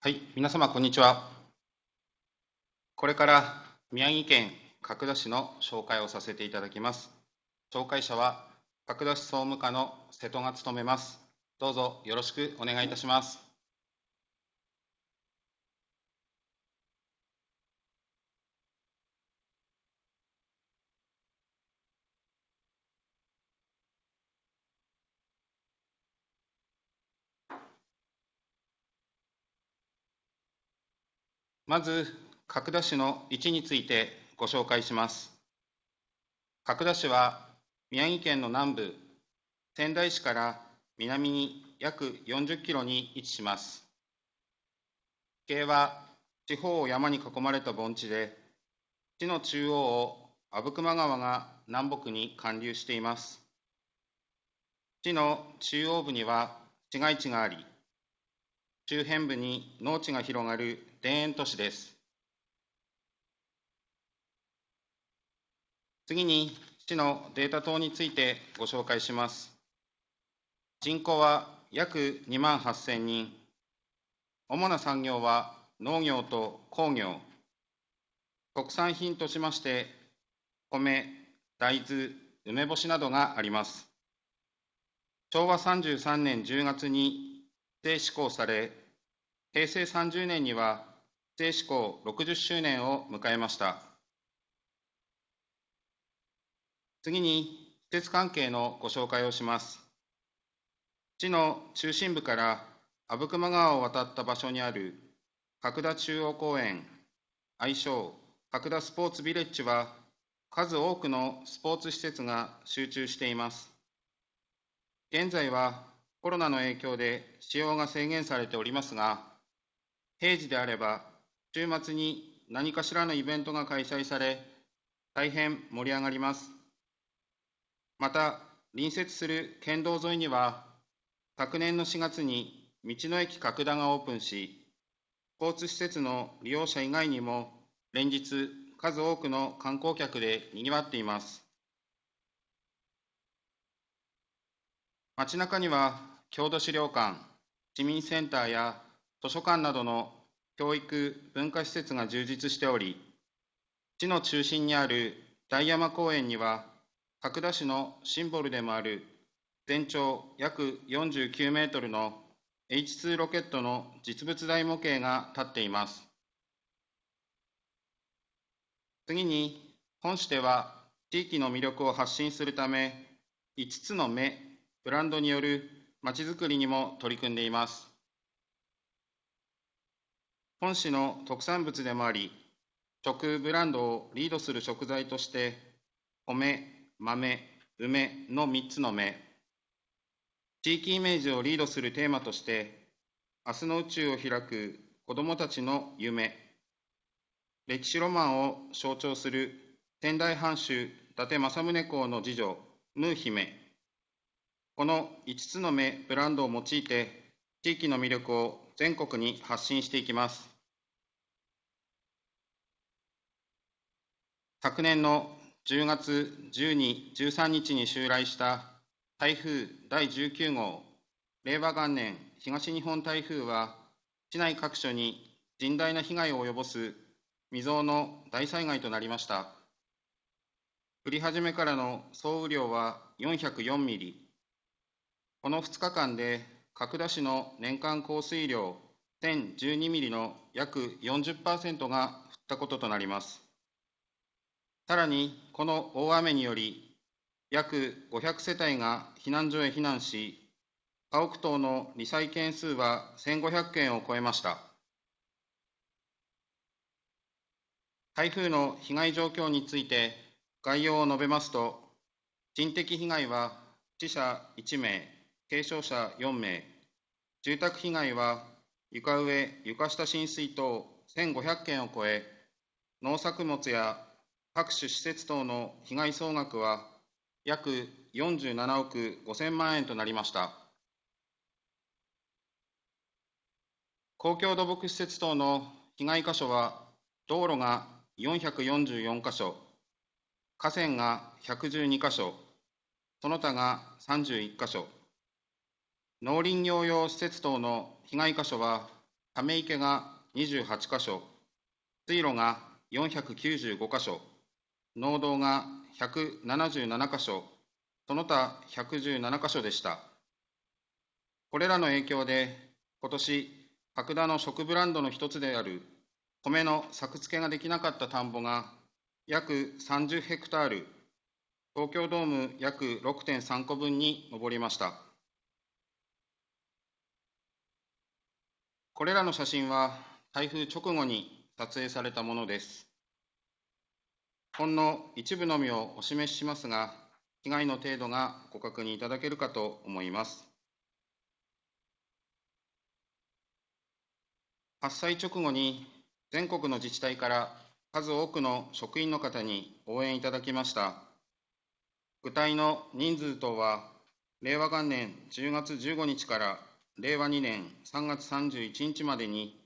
はい、皆様こんにちは。これから宮城県角田市の紹介をさせていただきます。紹介者は角田市総務課の瀬戸が務めます。どうぞよろしくお願いいたします。まず、角田市の位置についてご紹介します。角田市は宮城県の南部、仙台市から南に約40キロに位置します。地形は地方を山に囲まれた盆地で、市の中央を阿武隈川が南北に貫流しています。市の中央部には市街地があり、周辺部に農地が広がる田園都市です。次に、市のデータ等についてご紹介します。人口は約2万8000人。主な産業は農業と工業。特産品としまして、米、大豆、梅干しなどがあります。昭和33年10月に制施行され、平成30年には制施行60周年を迎えました。次に、施設関係のご紹介をします。市の中心部から阿武隈川を渡った場所にある角田中央公園、愛称角田スポーツビレッジは、数多くのスポーツ施設が集中しています。現在はコロナの影響で使用が制限されておりますが、平時であれば、週末に何かしらのイベントが開催され、大変盛り上がります。また、隣接する県道沿いには、昨年の4月に道の駅角田がオープンし、スポーツ施設の利用者以外にも、連日、数多くの観光客で賑わっています。街中には、郷土資料館、市民センターや図書館などの教育・文化施設が充実しており、市の中心にある大山公園には、角田市のシンボルでもある全長約49メートルの H2 ロケットの実物大模型が立っています。次に、本市では地域の魅力を発信するため、5つの目、ブランドによるまちづくりにも取り組んでいます。本市の特産物でもあり、食ブランドをリードする食材として、米、豆、梅の3つの目、地域イメージをリードするテーマとして、明日の宇宙を開く子どもたちの夢、歴史ロマンを象徴する仙台藩主伊達政宗公の次女、ムー姫、この5つの目ブランドを用いて、地域の魅力を全国に発信していきます。昨年の10月12、13日に襲来した台風第19号、令和元年東日本台風は、市内各所に甚大な被害を及ぼす未曾有の大災害となりました。降り始めからの総雨量は404ミリ。この2日間で角田市の年間降水量1012ミリの約40%が降ったこととなります。さらに、この大雨により、約500世帯が避難所へ避難し、家屋等の罹災件数は1500件を超えました。台風の被害状況について概要を述べますと、人的被害は死者1名、軽傷者4名、住宅被害は床上・床下浸水等1500件を超え、農作物や各種施設等の被害総額は約47億5000万円となりました。公共土木施設等の被害箇所は、道路が444箇所、河川が112箇所、その他が31箇所、農林業用施設等の被害箇所はため池が28箇所、水路が495箇所、農道が177箇所、その他117箇所でした。これらの影響で、今年、角田の食ブランドの一つである米の作付けができなかった田んぼが約30ヘクタール、東京ドーム約6.3個分に上りました。これらの写真は台風直後に撮影されたものです。ほんの一部のみをお示ししますが、被害の程度がご確認いただけるかと思います。発災直後に全国の自治体から数多くの職員の方に応援いただきました。具体の人数等は、令和元年10月15日から令和2年3月31日までに、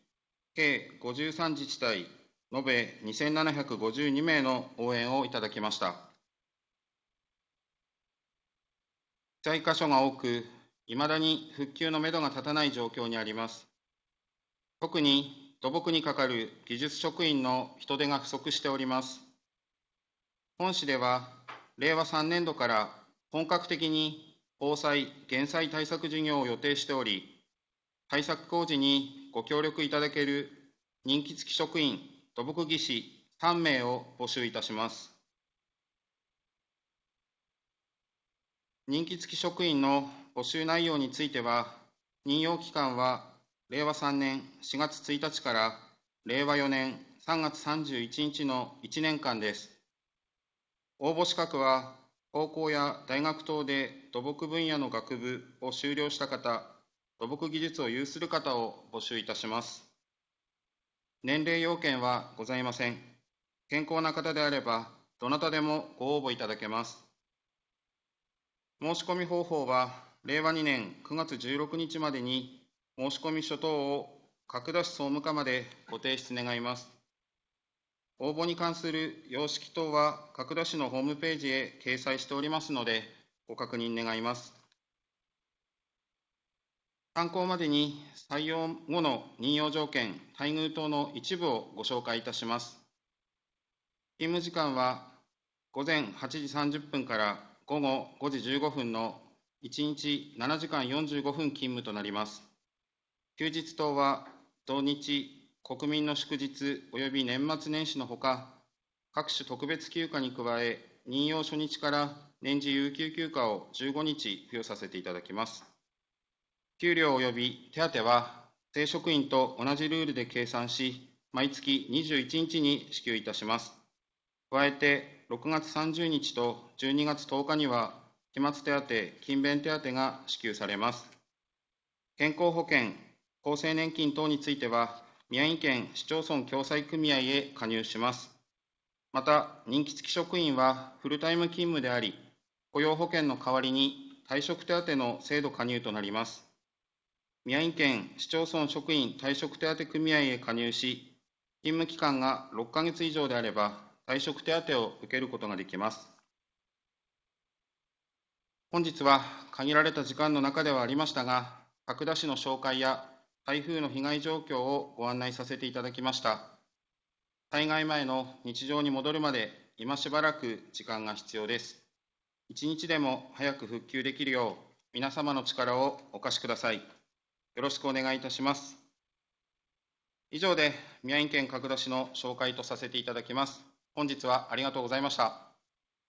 計53自治体、延べ2752名の応援をいただきました。被災箇所が多く、いまだに復旧のめどが立たない状況にあります。特に土木にかかる技術職員の人手が不足しております。本市では、令和3年度から本格的に防災・減災対策事業を予定しており、対策工事にご協力いただける任期付き職員、土木技師3名を募集いたします。任期付き職員の募集内容については、任用期間は令和3年4月1日から令和4年3月31日の1年間です。応募資格は、高校や大学等で土木分野の学部を修了した方、土木技術を有する方を募集いたします。年齢要件はございません。健康な方であれば、どなたでもご応募いただけます。申し込み方法は、令和2年9月16日までに申し込み書等を角田市総務課までご提出願います。応募に関する様式等は角田市のホームページへ掲載しておりますので、ご確認願います。参考までに採用後の任用条件、待遇等の一部をご紹介いたします。勤務時間は午前8時30分から午後5時15分の1日7時間45分勤務となります。休日等は土日、国民の祝日及び年末年始のほか、各種特別休暇に加え、任用初日から年次有給休暇を15日付与させていただきます。給料及び手当は、正職員と同じルールで計算し、毎月21日に支給いたします。加えて、6月30日と12月10日には、期末手当、勤勉手当が支給されます。健康保険、厚生年金等については、宮城県市町村共済組合へ加入します。また、任期付き職員はフルタイム勤務であり、雇用保険の代わりに退職手当の制度加入となります。宮城県市町村職員退職手当組合へ加入し、勤務期間が6ヶ月以上であれば、退職手当を受けることができます。本日は限られた時間の中ではありましたが、角田市の紹介や台風の被害状況をご案内させていただきました。災害前の日常に戻るまで今しばらく時間が必要です。一日でも早く復旧できるよう皆様の力をお貸しください。よろしくお願いいたします。以上で宮城県角田市の紹介とさせていただきます。本日はありがとうございました。